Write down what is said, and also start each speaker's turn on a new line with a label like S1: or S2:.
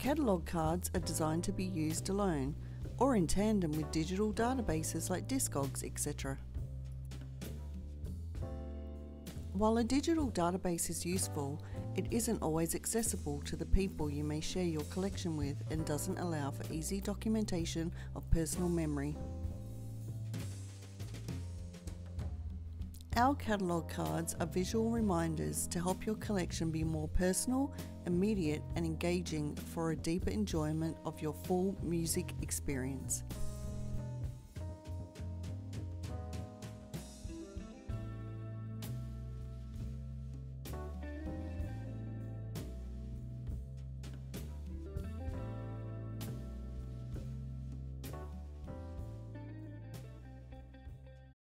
S1: Catalogue cards are designed to be used alone or in tandem with digital databases like Discogs, etc. While a digital database is useful, it isn't always accessible to the people you may share your collection with and doesn't allow for easy documentation of personal memory. Our catalogue cards are visual reminders to help your collection be more personal, immediate, and engaging for a deeper enjoyment of your full music experience.